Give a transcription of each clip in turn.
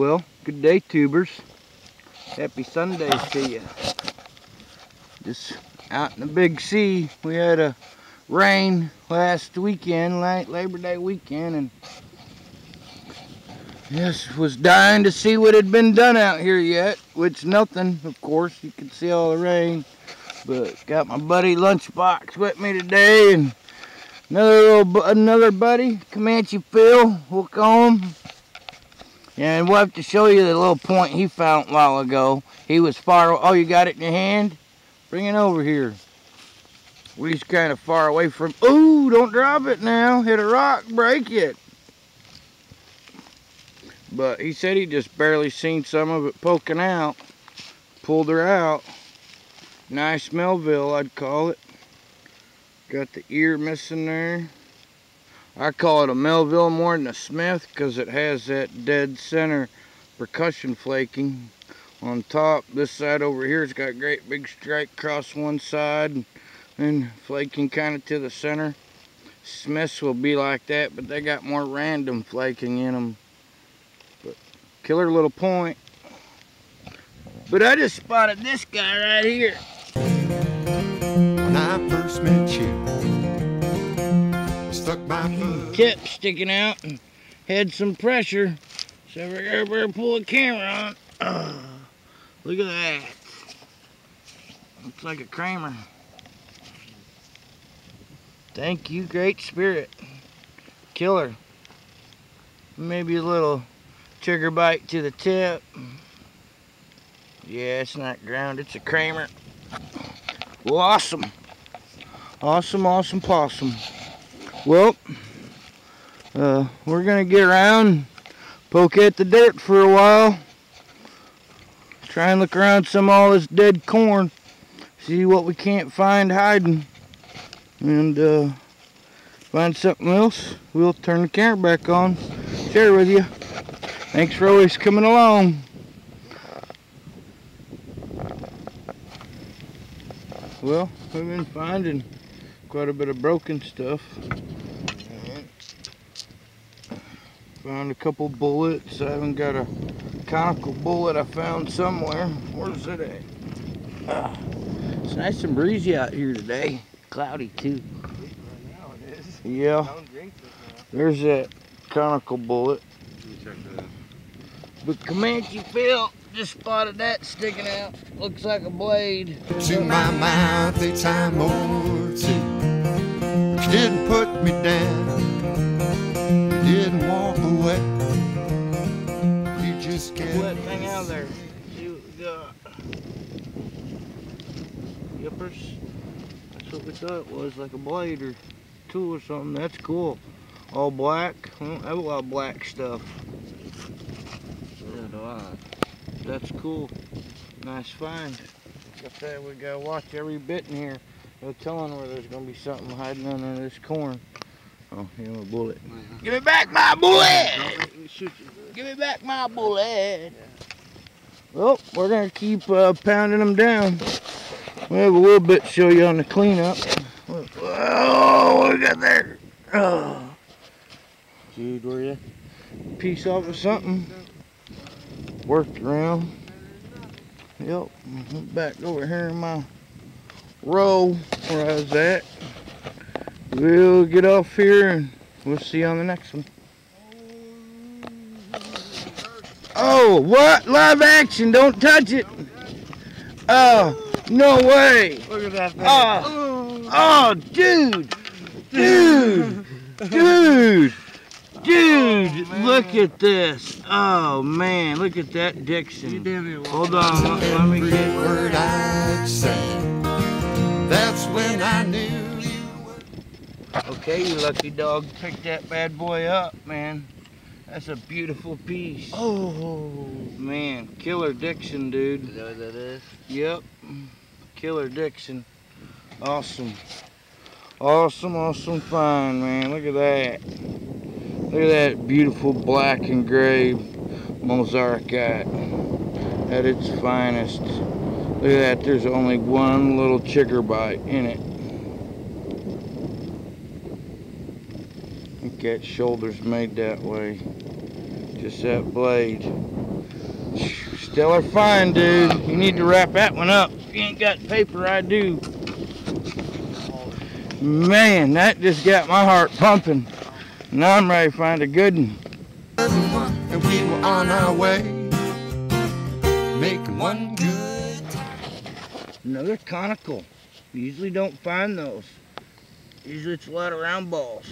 Well, good day, tubers. Happy Sundays to you. Just out in the big sea. We had a rain last weekend, Labor Day weekend, and yes, was dying to see what had been done out here yet, which nothing, of course. You can see all the rain, but got my buddy Lunchbox with me today, and another little another buddy, Comanche Phil, we'll call him. And we'll have to show you the little point he found a while ago. He was far, oh, you got it in your hand? Bring it over here. We's kind of far away from, ooh, don't drop it now. Hit a rock, break it. But he said he just barely seen some of it poking out. Pulled her out. Nice Melville, I'd call it. Got the ear missing there. I call it a Melville more than a Smith because it has that dead center percussion flaking on top. This side over here has got great big strike across one side and flaking kind of to the center. Smiths will be like that, but they got more random flaking in them. But killer little point. But I just spotted this guy right here. When I first met you my foot. Tip sticking out and had some pressure. So we're gonna pull the camera on. Look at that. Looks like a Kramer. Thank you, Great Spirit. Killer. Maybe a little chigger bite to the tip. Yeah, it's not ground, it's a Kramer. Well, awesome. Awesome, awesome possum. Well, uh, we're gonna get around, poke at the dirt for a while, try and look around some all this dead corn, see what we can't find hiding, and uh, find something else. We'll turn the camera back on, share with you. Thanks for always coming along. Well, we've been finding quite a bit of broken stuff. Found a couple bullets. I haven't got a conical bullet I found somewhere. Where's it at? Uh, it's nice and breezy out here today. Cloudy too. Yeah. There's that conical bullet. But Comanche Phil just spotted that sticking out. Looks like a blade. To my mouth a time or two didn't put me down. You didn't walk away. You just kept that thing out there. See what we got. Yippers. That's what we thought it was, like a blade or tool or something. That's cool. All black. I don't have a lot of black stuff. Yeah, do I. That's cool. Nice find. Like I said, we gotta watch every bit in here. No telling where there's gonna be something hiding under this corn. Oh, you know a bullet. Give me back my bullet! Give me back my bullet! Well, we're gonna keep uh, pounding them down. We have a little bit to show you on the cleanup. Oh, what we got there? Oh. Dude, where you? Piece off of something. Worked around. Yep, back over here in my row where I was at. We'll get off here and we'll see you on the next one. Oh, what? Live action, don't touch it. Oh, no way. Look at that thing. Oh, oh, dude, dude, dude, dude, look at this. Oh, man, look at that Dixon. Hold on, let, let me get... word I'd say. That's when I knew you were. Okay, you lucky dog, pick that bad boy up, man. That's a beautiful piece. Oh. Man, Killer Dixon, dude. You know what that is? Yep, Killer Dixon. Awesome. Awesome, awesome find, man. Look at that. Look at that beautiful black and gray Mozarkite at its finest. Look at that, there's only one little chigger bite in it. At that shoulder's made that way. Just that blade. Stellar find, dude. You need to wrap that one up. If you ain't got paper, I do. Man, that just got my heart pumping. Now I'm ready to find a good one. And we were on our way, making one good Another conical. You Usually don't find those. Usually it's a lot of round balls.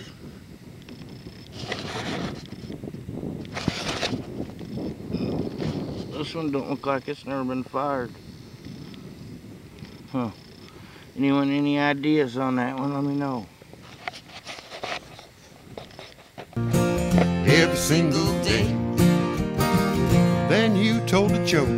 This one don't look like it's never been fired. Huh. Anyone any ideas on that one? Let me know. every single day. Then you told a joke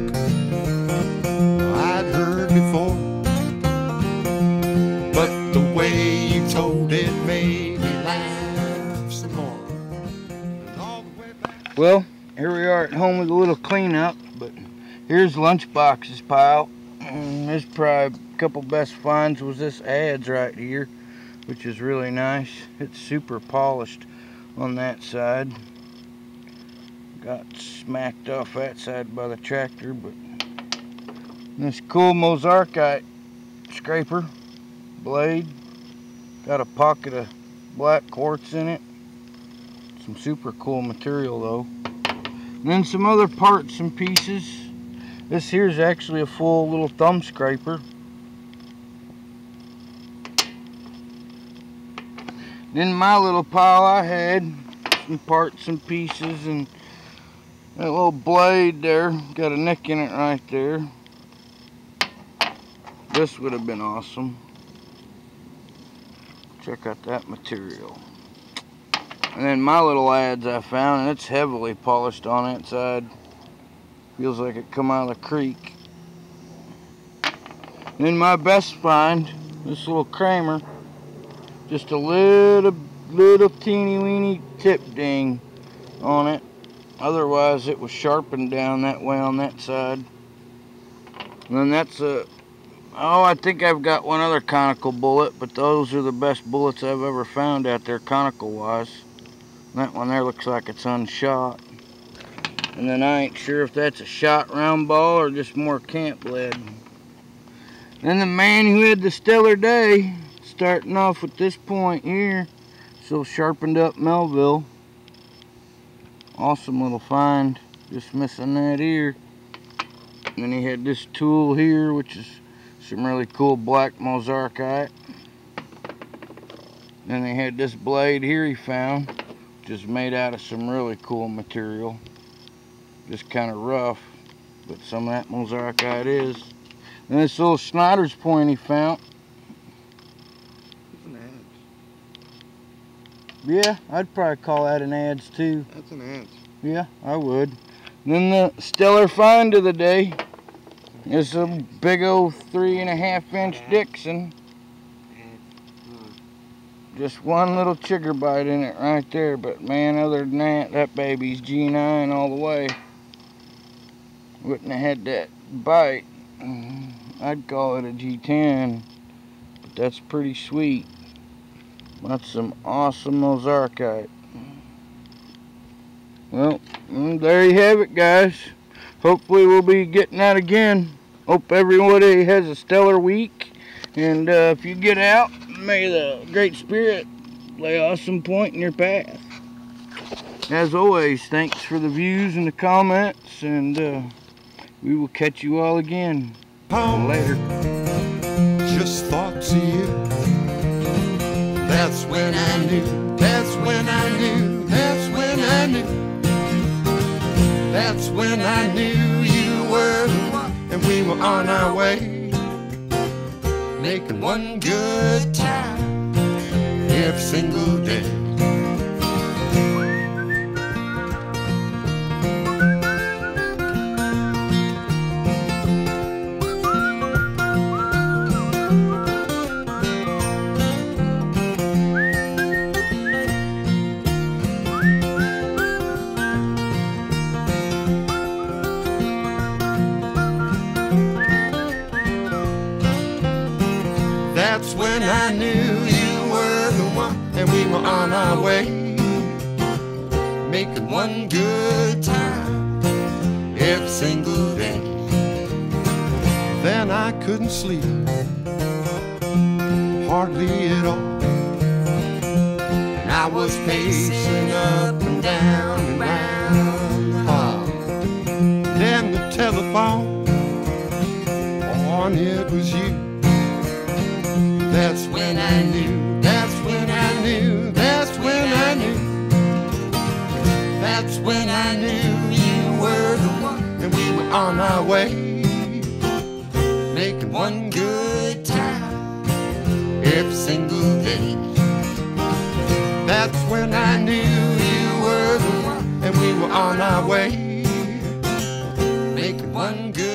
Well, here we are at home with a little cleanup, but here's lunchboxes pile. Mm, This probably a couple best finds was this adze right here, which is really nice. It's super polished on that side. Got smacked off that side by the tractor, but this cool Mozarkite scraper blade got a pocket of black quartz in it. Some super cool material though. And then some other parts and pieces. This here's actually a full little thumb scraper. Then my little pile I had some parts and pieces and that little blade there got a nick in it right there. This would have been awesome. Check out that material. And then my little adze I found, and it's heavily polished on that side. Feels like it come out of the creek. And then my best find, this little Kramer. Just a little, little teeny weeny tip ding on it. Otherwise it was sharpened down that way on that side. And then that's a, oh I think I've got one other conical bullet, but those are the best bullets I've ever found out there conical wise. That one there looks like it's unshot. And then I ain't sure if that's a shot round ball or just more camp lead. Then the man who had the stellar day, starting off with this point here, still sharpened up Melville. Awesome little find, just missing that ear. Then he had this tool here, which is some really cool black mozarkite. Then they had this blade here he found, is made out of some really cool material. Just kind of rough, but some of that mozarkite is. And this little Snyder's point he found. It's an ant. Yeah, I'd probably call that an adze too. That's an ant. Yeah, I would. Then the stellar find of the day is a big old three and a half inch Dixon. Just one little chigger bite in it right there, but man, other than that, that baby's G9 all the way. Wouldn't have had that bite. mm, I'd call it a G10, but that's pretty sweet. That's some awesome Mozarkite. Well, mm, there you have it, guys. Hopefully, we'll be getting out again. Hope everybody has a stellar week. And uh, if you get out, may the Great Spirit lay awesome point in your path. As always, thanks for the views and the comments, and uh, we will catch you all again home, later. just thoughts of you. That's when I knew, that's when I knew, that's when I knew. That's when I knew you were and we were on our way, making one good time every single day. That's when I knew you were the one, and we were on our way, making one good time every single day. Then I couldn't sleep, hardly at all. And I was pacing up and down and round the hall. Then the telephone, making one good time every single day. That's when I knew you were the one, and we were on our way, making one good.